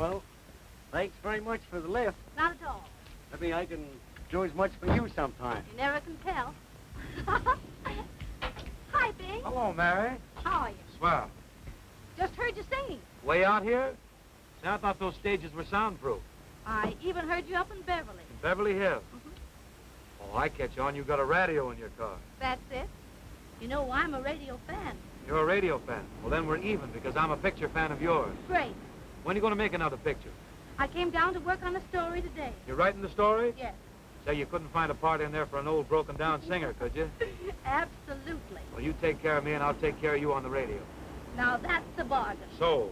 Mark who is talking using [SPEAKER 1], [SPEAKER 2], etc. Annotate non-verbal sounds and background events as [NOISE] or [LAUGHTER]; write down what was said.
[SPEAKER 1] Well, thanks very much for the lift.
[SPEAKER 2] Not at all.
[SPEAKER 1] Maybe I can do as much for you sometime.
[SPEAKER 2] You never can tell. [LAUGHS] Hi, Bing.
[SPEAKER 3] Hello, Mary.
[SPEAKER 2] How are you?
[SPEAKER 3] Swell.
[SPEAKER 2] Just heard you singing.
[SPEAKER 3] Way out here? See, I thought those stages were soundproof.
[SPEAKER 2] I even heard you up in Beverly.
[SPEAKER 3] In Beverly Hills.
[SPEAKER 2] Mhm.
[SPEAKER 3] Oh, I catch on. You've got a radio in your car.
[SPEAKER 2] That's it. You know, I'm a radio fan.
[SPEAKER 3] You're a radio fan. Well, then we're even because I'm a picture fan of yours.
[SPEAKER 2] Great.
[SPEAKER 3] When are you going to make another picture?
[SPEAKER 2] I came down to work on the story today.
[SPEAKER 3] You're writing the story?
[SPEAKER 2] Yes.
[SPEAKER 3] Say, you couldn't find a part in there for an old broken down [LAUGHS] singer, could you? [LAUGHS]
[SPEAKER 2] Absolutely.
[SPEAKER 3] Well, you take care of me and I'll take care of you on the radio.
[SPEAKER 2] Now that's the bargain.
[SPEAKER 3] So,